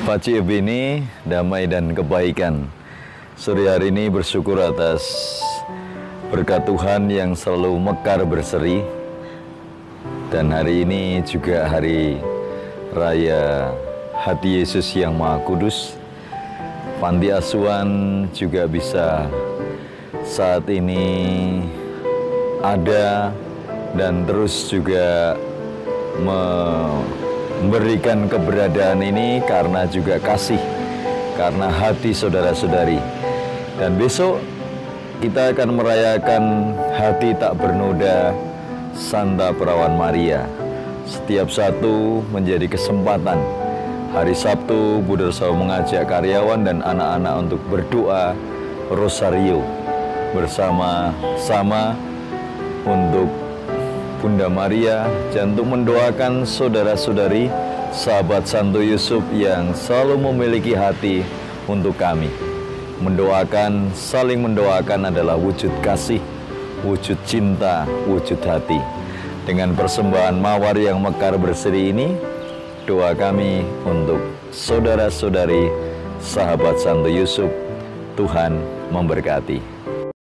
Paci Ebini, damai dan kebaikan. Sore hari ini bersyukur atas berkat Tuhan yang selalu mekar berseri. Dan hari ini juga hari Raya Hati Yesus yang Maha Kudus. Panti asuhan juga bisa saat ini ada dan terus juga memberikan keberadaan ini karena juga kasih, karena hati saudara-saudari. Dan besok kita akan merayakan hati tak bernoda Santa Perawan Maria. Setiap satu menjadi kesempatan. Hari Sabtu, Buddha mengajak karyawan dan anak-anak untuk berdoa Rosario bersama-sama untuk Bunda Maria untuk mendoakan saudara-saudari sahabat Santo Yusuf yang selalu memiliki hati untuk kami. Mendoakan, saling mendoakan adalah wujud kasih, wujud cinta, wujud hati. Dengan persembahan mawar yang mekar berseri ini, doa kami untuk saudara-saudari sahabat Santo Yusuf, Tuhan memberkati.